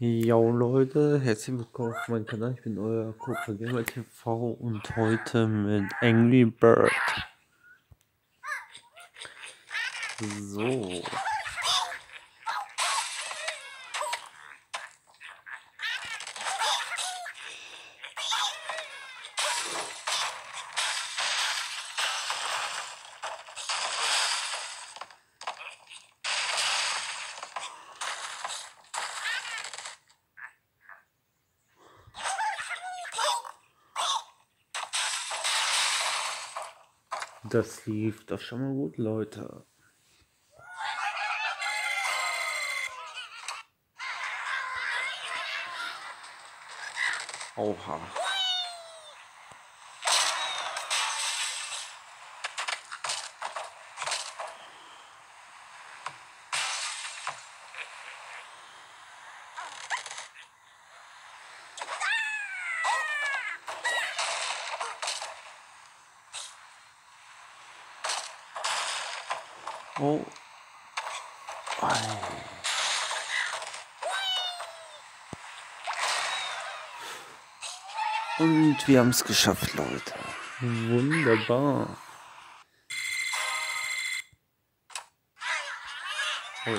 Jo Leute, herzlich willkommen auf meinem Kanal. Ich bin euer Cobra Gamer TV und heute mit Angry Bird. So. Das lief doch schon mal gut, Leute. Oha. Oh. Ei. Und wir haben es geschafft, Leute. Wunderbar. Oh.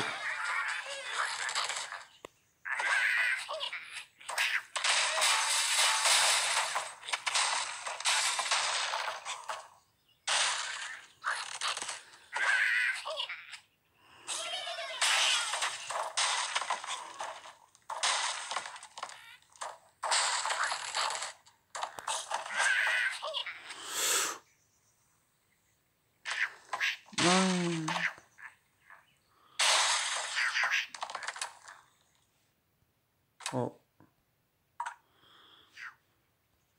Nein. Oh.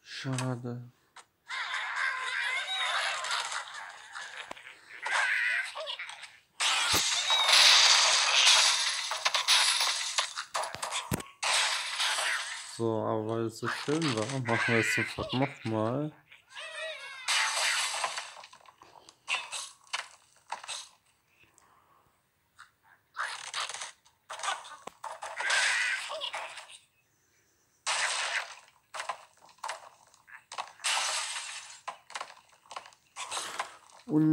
Schade. So, aber weil es so schön war, machen wir es sofort nochmal.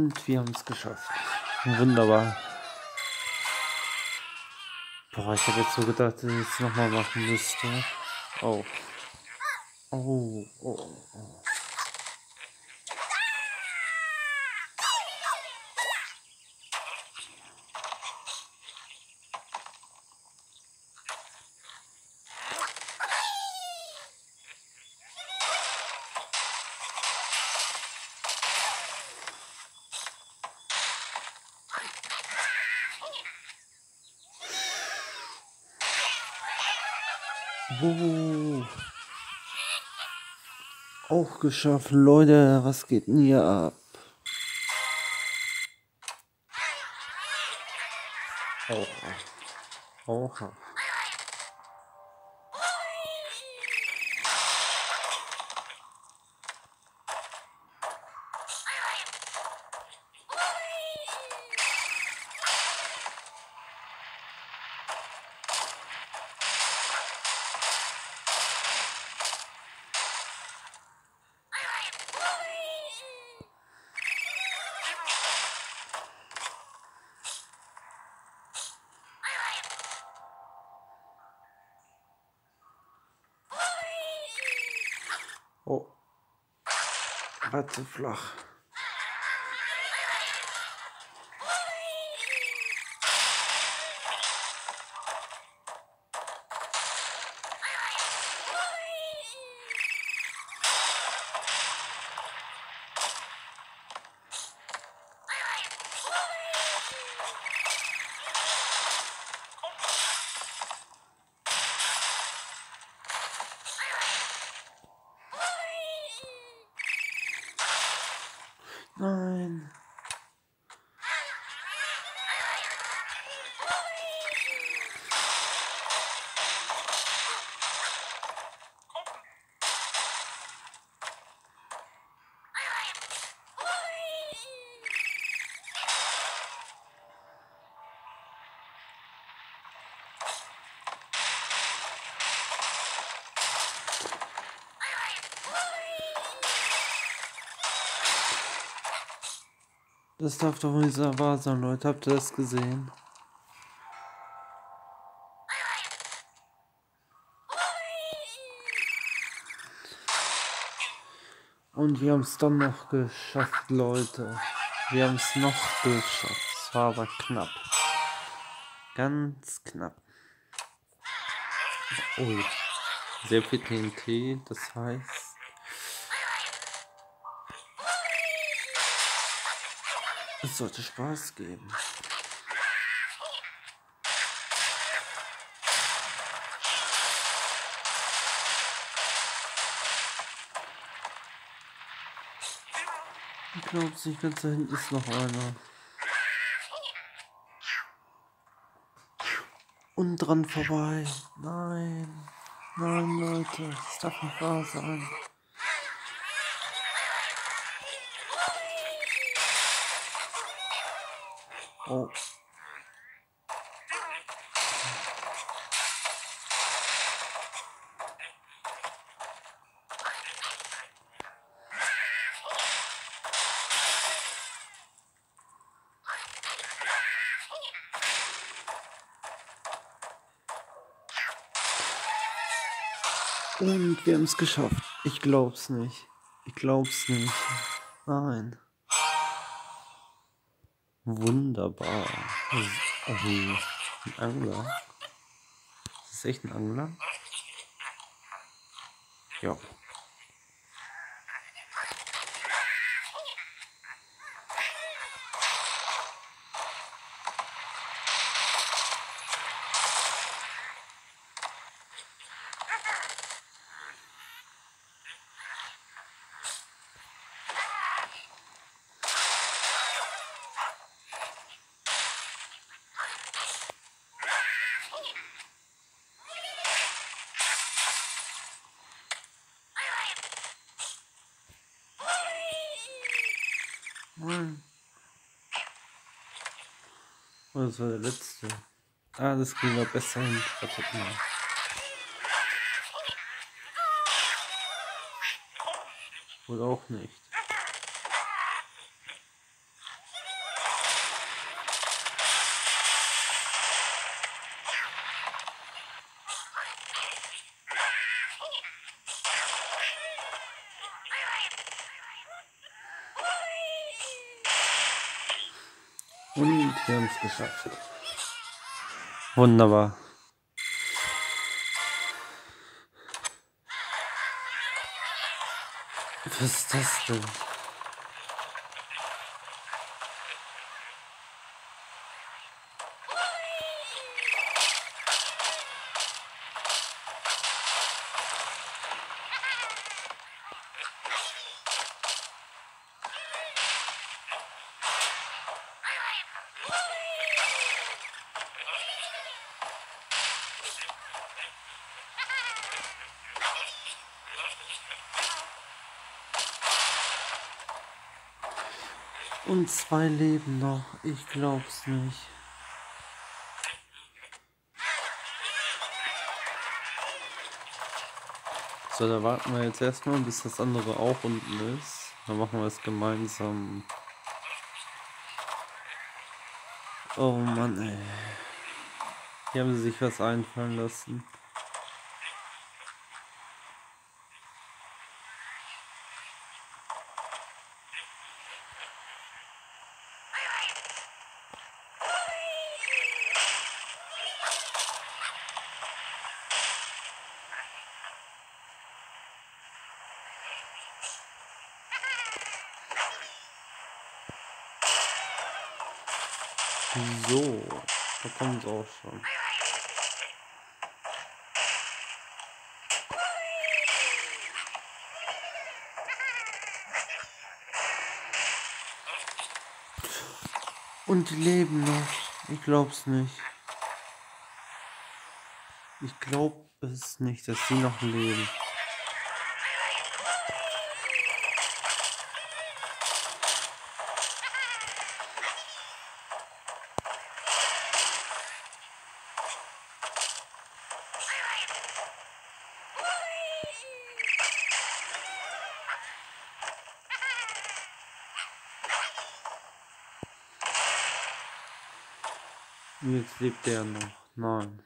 Und wir haben es geschafft. Wunderbar. Boah, ich habe jetzt so gedacht, dass ich es nochmal machen müsste. Oh. Oh, oh, oh. Oh. Auch geschafft, Leute. Was geht denn hier ab? Oha. Oha. Oh. War zu flach. Das darf doch nicht wahr sein, Leute. Habt ihr das gesehen? Und wir haben es dann noch geschafft, Leute. Wir haben es noch geschafft. Es war aber knapp. Ganz knapp. Oh, sehr viel TNT, das heißt... Es sollte Spaß geben. Ich glaube nicht, ganz da hinten ist noch einer. Und dran vorbei. Nein. Nein, Leute. Das darf nicht wahr sein. Oh. Und wir haben es geschafft. Ich glaub's nicht. Ich glaub's nicht. Nein. Wunderbar. Oh, ein Angler. Ist das echt ein Angler? Ja. Oh, das war der letzte. Ah, das kriegen wir besser hin. Wartet mal. Wohl auch nicht. Und wir haben es geschafft. Wunderbar. Was ist das denn? Und zwei leben noch. Ich glaub's nicht. So, da warten wir jetzt erstmal, bis das andere auch unten ist. Dann machen wir es gemeinsam. Oh Mann, ey. Hier haben sie sich was einfallen lassen. So, da kommen sie auch schon. Und die leben noch. Ich glaub's nicht. Ich glaub es nicht, dass sie noch leben. Jetzt lebt er noch. Nein.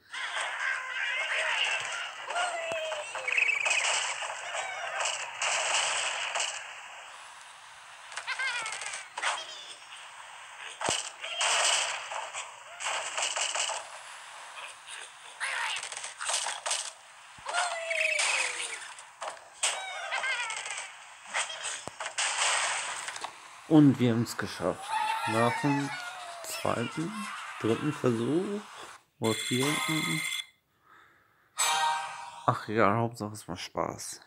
Und wir haben es geschafft. Nach dem zweiten, dritten Versuch oder vierten. Ach ja, Hauptsache es macht Spaß.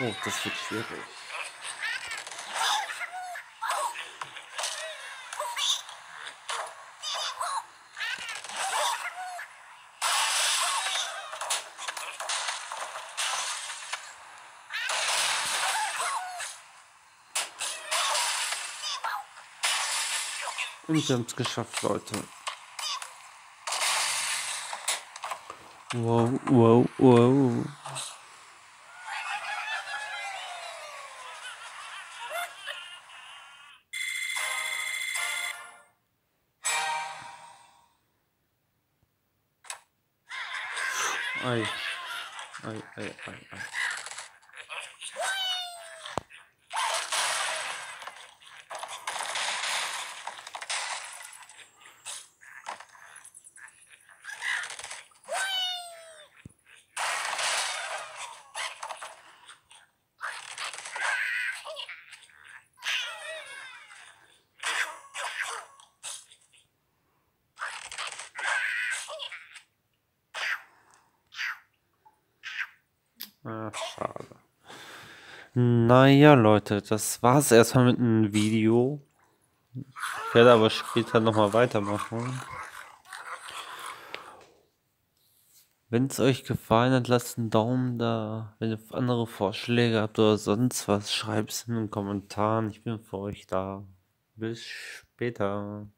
Oh, das wird schwierig. Und wir haben es geschafft, Leute. Wow, wow, wow. Ei. Ei, ei, ei, ei. Naja, Leute, das war's erstmal mit einem Video. Ich werde aber später nochmal weitermachen. Wenn es euch gefallen hat, lasst einen Daumen da. Wenn ihr andere Vorschläge habt oder sonst was, schreibt es in den Kommentaren. Ich bin für euch da. Bis später.